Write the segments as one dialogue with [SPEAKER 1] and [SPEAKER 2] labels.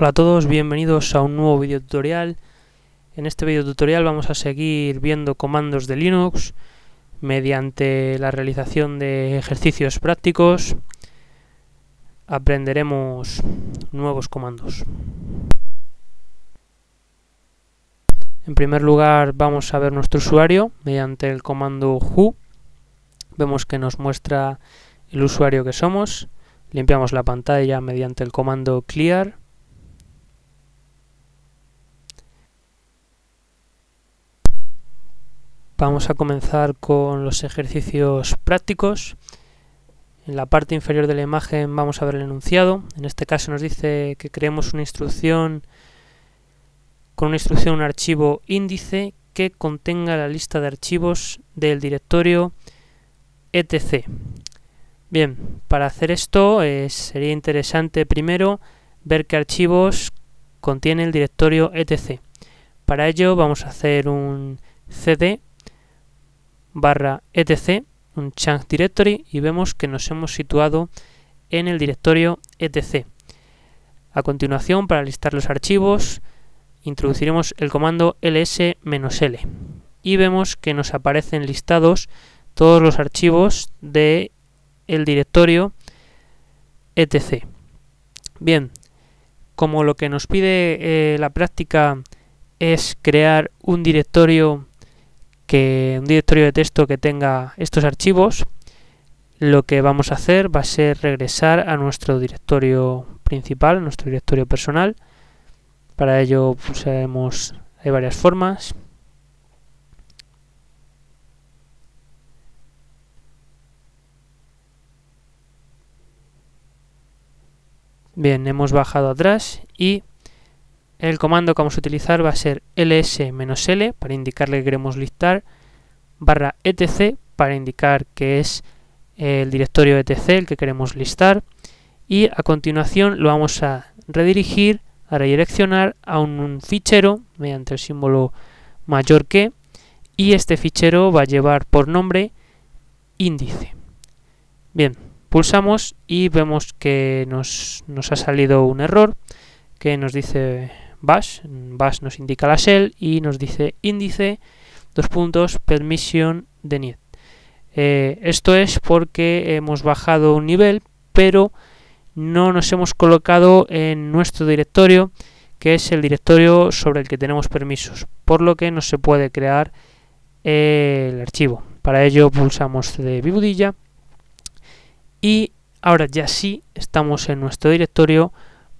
[SPEAKER 1] Hola a todos, bienvenidos a un nuevo video tutorial. En este video tutorial vamos a seguir viendo comandos de Linux mediante la realización de ejercicios prácticos. Aprenderemos nuevos comandos. En primer lugar vamos a ver nuestro usuario mediante el comando who. Vemos que nos muestra el usuario que somos. Limpiamos la pantalla mediante el comando clear. Vamos a comenzar con los ejercicios prácticos. En la parte inferior de la imagen vamos a ver el enunciado. En este caso nos dice que creemos una instrucción con una instrucción un archivo índice que contenga la lista de archivos del directorio etc. Bien, para hacer esto eh, sería interesante primero ver qué archivos contiene el directorio etc. Para ello vamos a hacer un cd barra etc, un chunk directory, y vemos que nos hemos situado en el directorio etc. A continuación, para listar los archivos, introduciremos el comando ls-l y vemos que nos aparecen listados todos los archivos de el directorio etc. Bien, como lo que nos pide eh, la práctica es crear un directorio que un directorio de texto que tenga estos archivos, lo que vamos a hacer va a ser regresar a nuestro directorio principal, nuestro directorio personal. Para ello pulsaremos, hay varias formas. Bien, hemos bajado atrás y el comando que vamos a utilizar va a ser ls-l para indicarle que queremos listar, barra etc para indicar que es el directorio etc el que queremos listar y a continuación lo vamos a redirigir, a redireccionar a un, fichero mediante el símbolo mayor que y este fichero va a llevar por nombre índice. Bien, pulsamos y vemos que nos, nos ha salido un error que nos dice bash, bash nos indica la shell y nos dice índice, dos puntos, permission de Eh, esto es porque hemos bajado un nivel, pero no nos hemos colocado en nuestro directorio, que es el directorio sobre el que tenemos permisos, por lo que no se puede crear el archivo. Para ello pulsamos de bibudilla y ahora ya sí estamos en nuestro directorio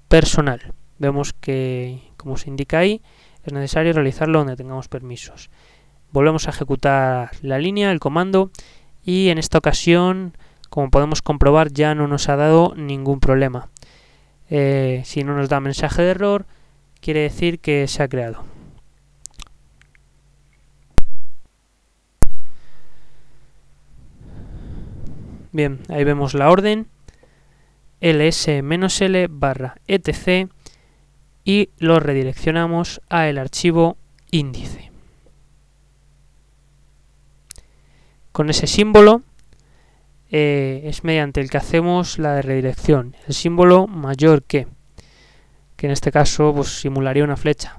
[SPEAKER 1] personal. Vemos que como se indica ahí, es necesario realizarlo donde tengamos permisos. Volvemos a ejecutar la línea, el comando, y en esta ocasión, como podemos comprobar, ya no nos ha dado ningún problema. Eh, si no nos da mensaje de error, quiere decir que se ha creado. Bien, ahí vemos la orden ls-l barra etc y lo redireccionamos a el archivo índice. Con ese símbolo eh, es mediante el que hacemos la redirección, el símbolo mayor que, que en este caso pues, simularía una flecha.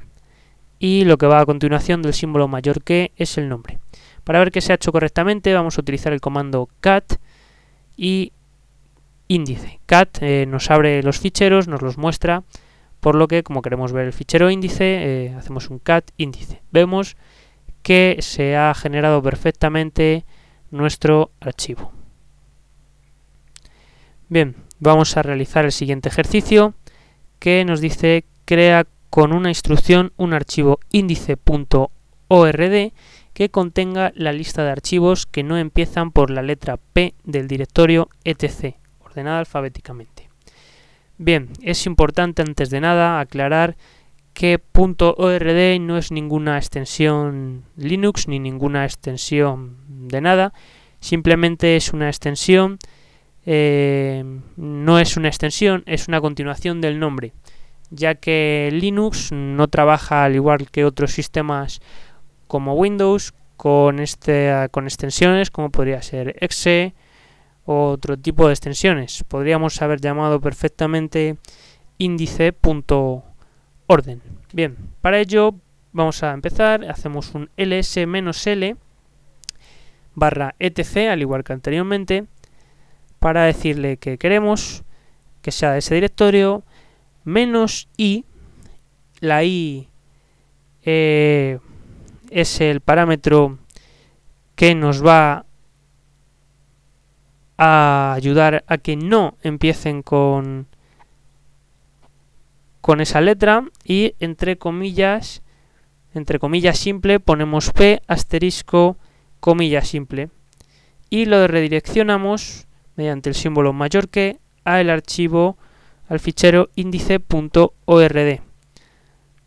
[SPEAKER 1] Y lo que va a continuación del símbolo mayor que es el nombre. Para ver que se ha hecho correctamente vamos a utilizar el comando cat y índice. cat eh, nos abre los ficheros, nos los muestra por lo que, como queremos ver el fichero índice, eh, hacemos un cat índice. Vemos que se ha generado perfectamente nuestro archivo. Bien, vamos a realizar el siguiente ejercicio que nos dice crea con una instrucción un archivo índice.ord que contenga la lista de archivos que no empiezan por la letra P del directorio etc, ordenada alfabéticamente. Bien, es importante antes de nada aclarar que .ord no es ninguna extensión Linux ni ninguna extensión de nada, simplemente es una extensión, eh, no es una extensión, es una continuación del nombre, ya que Linux no trabaja al igual que otros sistemas como Windows con, este, con extensiones como podría ser exe, otro tipo de extensiones. Podríamos haber llamado perfectamente índice.ord orden. Bien, para ello vamos a empezar, hacemos un ls-l barra etc, al igual que anteriormente, para decirle que queremos que sea de ese directorio, menos i, la i eh, es el parámetro que nos va a ayudar a que no empiecen con con esa letra y entre comillas entre comillas simple ponemos p asterisco comilla simple. Y lo redireccionamos mediante el símbolo mayor que al archivo al fichero índice.ord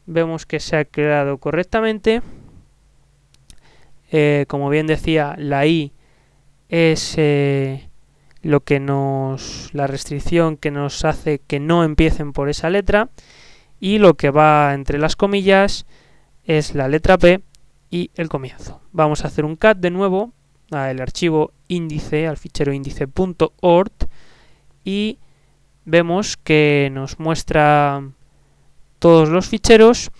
[SPEAKER 1] vemos que se ha creado correctamente. Eh, como bien decía la i es eh, lo que nos la restricción que nos hace que no empiecen por esa letra y lo que va entre las comillas es la letra P y el comienzo. Vamos a hacer un cat de nuevo al archivo índice, al fichero índice.ort y vemos que nos muestra todos los ficheros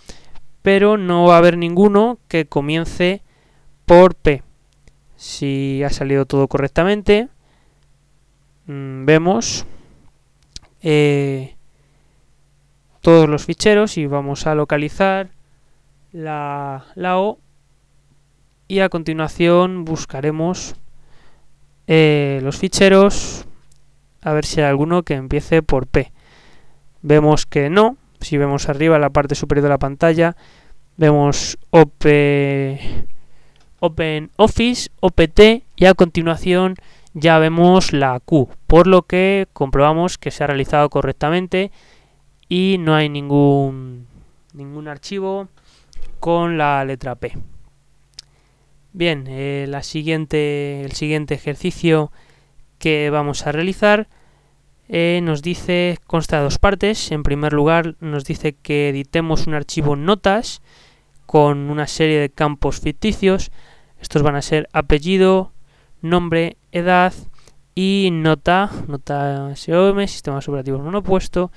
[SPEAKER 1] pero no va a haber ninguno que comience por P. Si ha salido todo correctamente, Mm, vemos eh, todos los ficheros y vamos a localizar la, la O y a continuación buscaremos eh, los ficheros a ver si hay alguno que empiece por P. Vemos que no, si vemos arriba la parte superior de la pantalla, vemos Open, Open Office, OPT y a continuación ya vemos la Q, por lo que comprobamos que se ha realizado correctamente y no hay ningún, ningún archivo con la letra P. Bien, eh, la siguiente, el siguiente ejercicio que vamos a realizar eh, nos dice, consta de dos partes. En primer lugar, nos dice que editemos un archivo notas con una serie de campos ficticios. Estos van a ser apellido, nombre, edad y nota, nota SOM, sistemas operativos monopuesto.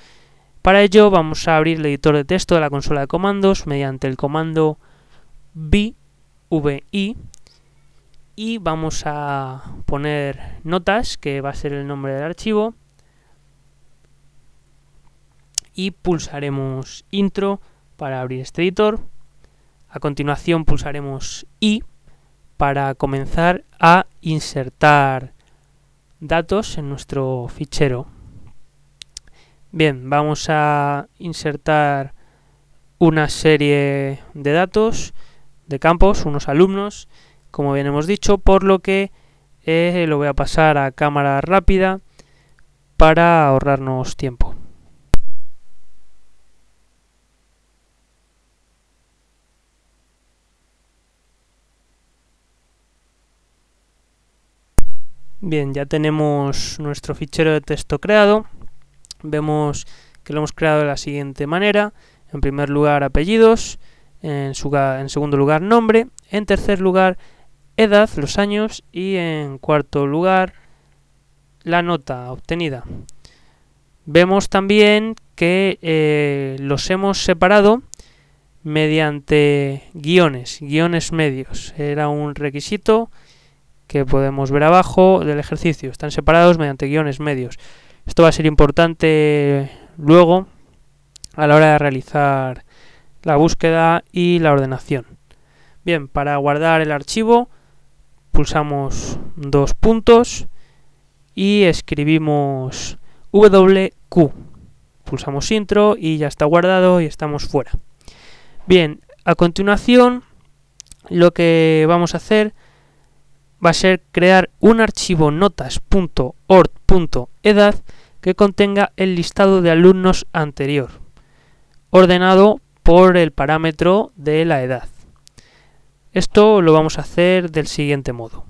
[SPEAKER 1] Para ello vamos a abrir el editor de texto de la consola de comandos mediante el comando vi y vamos a poner notas, que va a ser el nombre del archivo, y pulsaremos intro para abrir este editor. A continuación pulsaremos i para comenzar a insertar datos en nuestro fichero. Bien, vamos a insertar una serie de datos, de campos, unos alumnos, como bien hemos dicho, por lo que eh, lo voy a pasar a cámara rápida para ahorrarnos tiempo. Bien, ya tenemos nuestro fichero de texto creado. Vemos que lo hemos creado de la siguiente manera. En primer lugar, apellidos. En, segundo lugar, nombre. En tercer lugar, edad, los años. Y en cuarto lugar, la nota obtenida. Vemos también que eh, los hemos separado mediante guiones, guiones medios. Era un requisito que podemos ver abajo del ejercicio. Están separados mediante guiones medios. Esto va a ser importante luego a la hora de realizar la búsqueda y la ordenación. Bien, para guardar el archivo pulsamos dos puntos y escribimos WQ. Pulsamos intro y ya está guardado y estamos fuera. Bien, a continuación lo que vamos a hacer va a ser crear un archivo notas.ort.edad que contenga el listado de alumnos anterior, ordenado por el parámetro de la edad. Esto lo vamos a hacer del siguiente modo.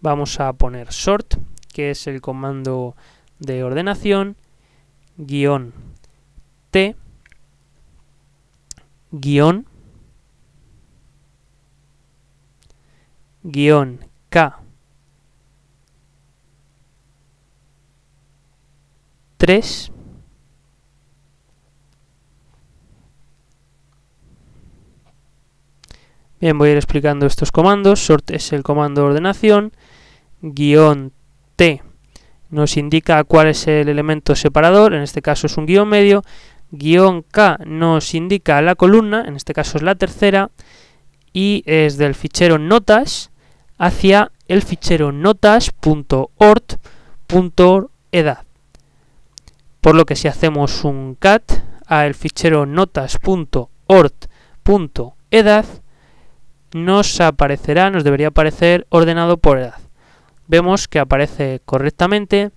[SPEAKER 1] Vamos a poner sort, que es el comando de ordenación, guion t, guion guion K 3 Bien, voy a ir explicando estos comandos. Sort es el comando ordenación. Guión T nos indica cuál es el elemento separador, en este caso es un guion medio. Guión K nos indica la columna, en este caso es la tercera. Y es del fichero notas hacia el fichero notas.ort.edad. Por lo que si hacemos un cat al fichero notas.ort.edad, nos aparecerá, nos debería aparecer ordenado por edad. Vemos que aparece correctamente.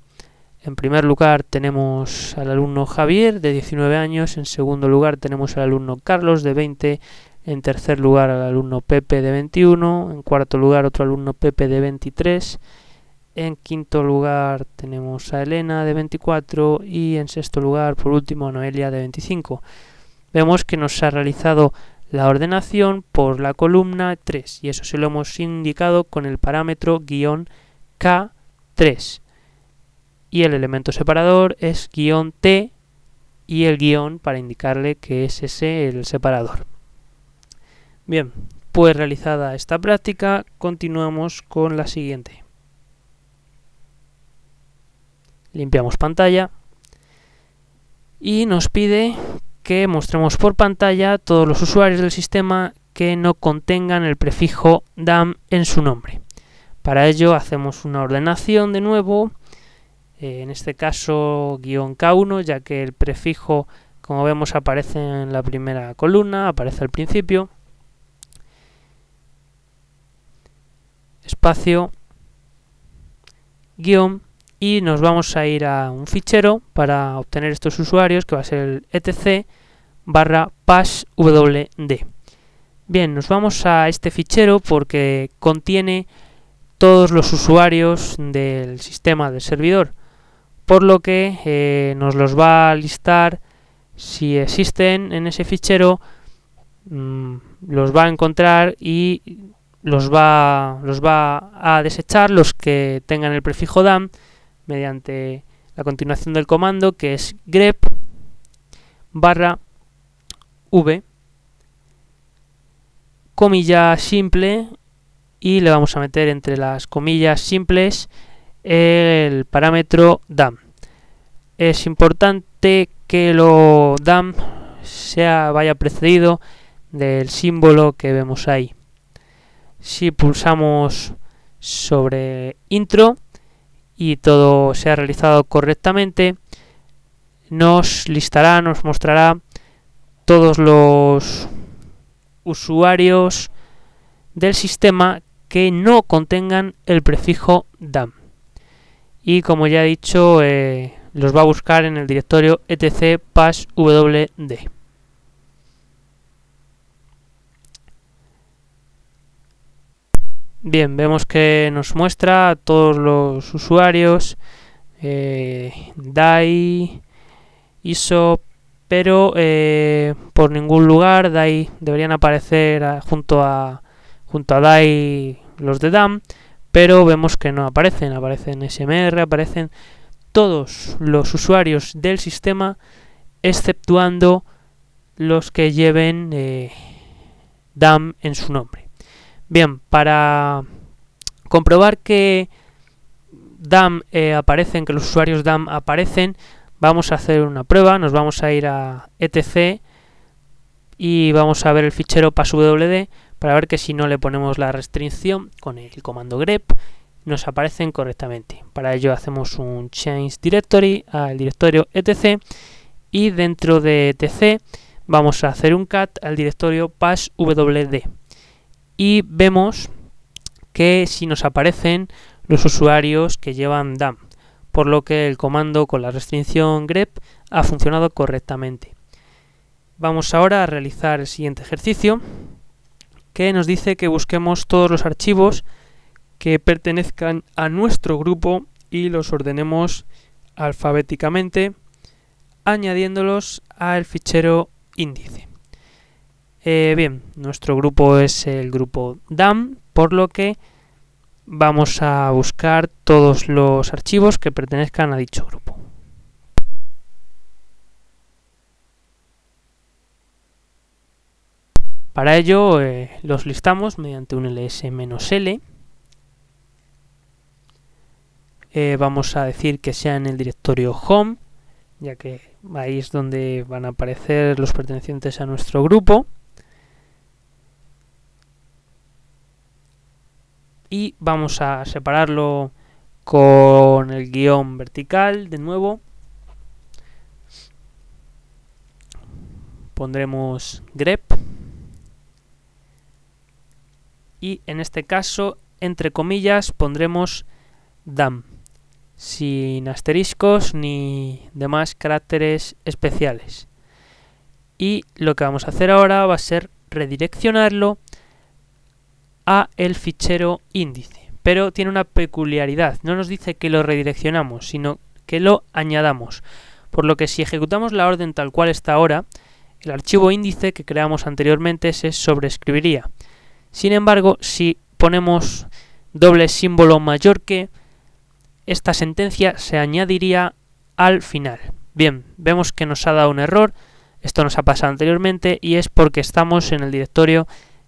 [SPEAKER 1] En primer lugar tenemos al alumno Javier de 19 años, en segundo lugar tenemos al alumno Carlos de 20, en tercer lugar al alumno Pepe de 21, en cuarto lugar otro alumno Pepe de 23, en quinto lugar tenemos a Elena de 24 y en sexto lugar por último a Noelia de 25. Vemos que nos ha realizado la ordenación por la columna 3 y eso se lo hemos indicado con el parámetro guion K3 y el elemento separador es guion T y el guion para indicarle que es ese el separador. Bien, pues realizada esta práctica, continuamos con la siguiente. Limpiamos pantalla y nos pide que mostremos por pantalla todos los usuarios del sistema que no contengan el prefijo DAM en su nombre. Para ello hacemos una ordenación de nuevo, eh, en este caso guion K1, ya que el prefijo, como vemos, aparece en la primera columna, aparece al principio. Espacio, guion, y nos vamos a ir a un fichero para obtener estos usuarios, que va a ser el etc barra passwd. Bien, nos vamos a este fichero porque contiene todos los usuarios del sistema del servidor, por lo que eh, nos los va a listar si existen en ese fichero, mm, los va a encontrar y los va, los va a desechar los que tengan el prefijo DAM mediante la continuación del comando que es grep barra v, comilla simple y le vamos a meter entre las comillas simples el parámetro DAM. Es importante que lo DAM sea, vaya precedido del símbolo que vemos ahí. Si pulsamos sobre intro y todo se ha realizado correctamente, nos listará, nos mostrará todos los usuarios del sistema que no contengan el prefijo DAM. Y como ya he dicho, eh, los va a buscar en el directorio etc passwd. Bien, vemos que nos muestra a todos los usuarios, eh, DAI, ISO, pero eh, por ningún lugar DAI deberían aparecer junto a junto a DAI los de DAM, pero vemos que no aparecen, aparecen SMR, aparecen todos los usuarios del sistema, exceptuando los que lleven eh, DAM en su nombre. Bien, para comprobar que DAM eh, aparecen, que los usuarios DAM aparecen, vamos a hacer una prueba, nos vamos a ir a etc y vamos a ver el fichero passwd para ver que si no le ponemos la restricción con el comando grep nos aparecen correctamente. Para ello hacemos un change directory al directorio etc y dentro de etc vamos a hacer un cat al directorio passwd y vemos que si nos aparecen los usuarios que llevan DAM por lo que el comando con la restricción grep ha funcionado correctamente. Vamos ahora a realizar el siguiente ejercicio que nos dice que busquemos todos los archivos que pertenezcan a nuestro grupo y los ordenemos alfabéticamente añadiéndolos al fichero índice. Eh, bien, nuestro grupo es el grupo DAM, por lo que vamos a buscar todos los archivos que pertenezcan a dicho grupo. Para ello eh, los listamos mediante un ls-l. Eh, vamos a decir que sea en el directorio home, ya que ahí es donde van a aparecer los pertenecientes a nuestro grupo. Y vamos a separarlo con el guion vertical de nuevo. Pondremos grep y en este caso, entre comillas, pondremos DAM, sin asteriscos ni demás caracteres especiales. Y lo que vamos a hacer ahora va a ser redireccionarlo a el fichero índice. Pero tiene una peculiaridad, no nos dice que lo redireccionamos, sino que lo añadamos. Por lo que si ejecutamos la orden tal cual está ahora, el archivo índice que creamos anteriormente se sobrescribiría. Sin embargo, si ponemos doble símbolo mayor que, esta sentencia se añadiría al final. Bien, vemos que nos ha dado un error, esto nos ha pasado anteriormente y es porque estamos en el directorio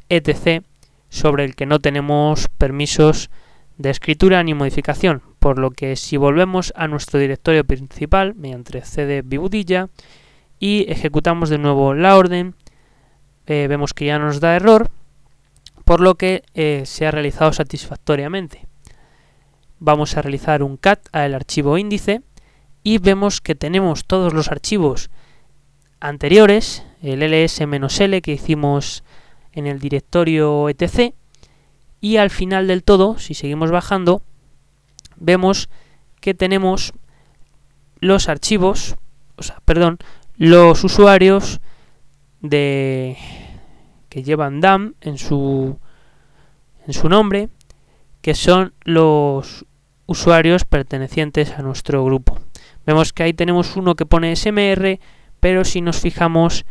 [SPEAKER 1] etc sobre el que no tenemos permisos de escritura ni modificación, por lo que si volvemos a nuestro directorio principal mediante cd bibudilla y ejecutamos de nuevo la orden, eh, vemos que ya nos da error por lo que eh, se ha realizado satisfactoriamente. Vamos a realizar un cat al archivo índice y vemos que tenemos todos los archivos anteriores, el ls-l que hicimos en el directorio etc y al final del todo, si seguimos bajando, vemos que tenemos los archivos, o sea, perdón, los usuarios de que llevan DAM en su, en su nombre, que son los usuarios pertenecientes a nuestro grupo. Vemos que ahí tenemos uno que pone SMR, pero si nos fijamos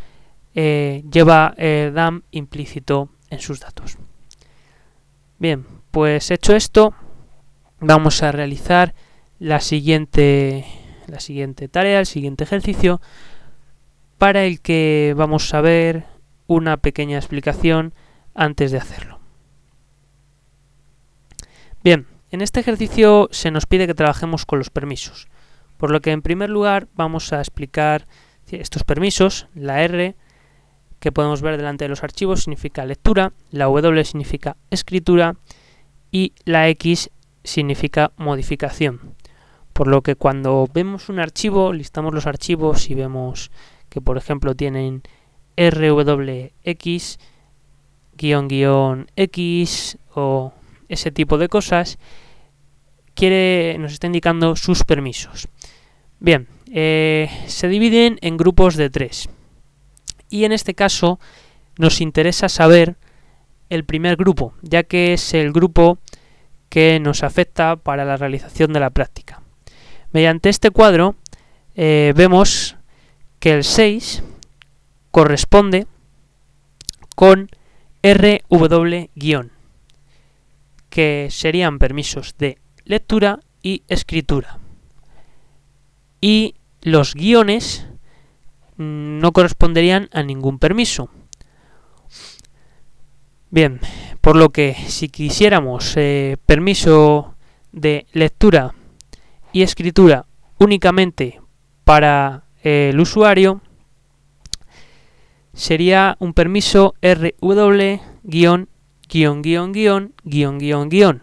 [SPEAKER 1] eh, lleva eh, DAM implícito en sus datos. Bien, pues hecho esto, vamos a realizar la siguiente, la siguiente tarea, el siguiente ejercicio, para el que vamos a ver una pequeña explicación antes de hacerlo. Bien, en este ejercicio se nos pide que trabajemos con los permisos, por lo que en primer lugar vamos a explicar estos permisos, la R que podemos ver delante de los archivos significa lectura, la W significa escritura y la X significa modificación. Por lo que cuando vemos un archivo, listamos los archivos y vemos que por ejemplo tienen RWX, guion guion X o ese tipo de cosas, quiere, nos está indicando sus permisos. Bien, eh, se dividen en grupos de tres. Y en este caso nos interesa saber el primer grupo, ya que es el grupo que nos afecta para la realización de la práctica. Mediante este cuadro eh, vemos que el 6 corresponde con RW- que serían permisos de lectura y escritura. Y los guiones no corresponderían a ningún permiso. Bien, por lo que si quisiéramos eh, permiso de lectura y escritura únicamente para el usuario, sería un permiso rw guion guion guion guion guion guion guion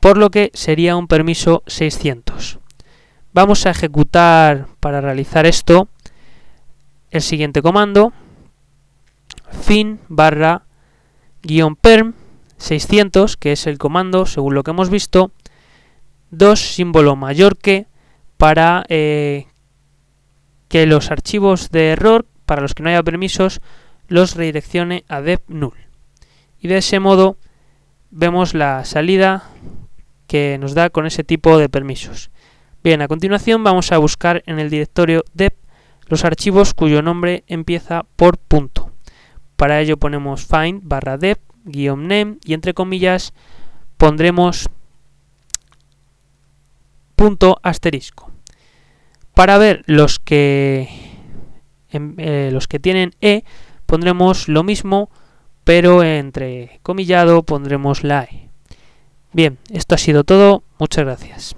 [SPEAKER 1] por lo que sería un permiso 600 vamos a ejecutar para realizar esto el siguiente comando fin barra guion perm 600 que es el comando según lo que hemos visto dos símbolo mayor que para eh, que los archivos de error para los que no haya permisos, los redireccione a dev null. Y de ese modo vemos la salida que nos da con ese tipo de permisos. Bien, a continuación vamos a buscar en el directorio dev los archivos cuyo nombre empieza por punto. Para ello ponemos find barra dev guion name y entre comillas pondremos punto asterisco. Para ver los que eh, los que tienen E, pondremos lo mismo, pero entre comillado pondremos la E. Bien, esto ha sido todo. Muchas gracias.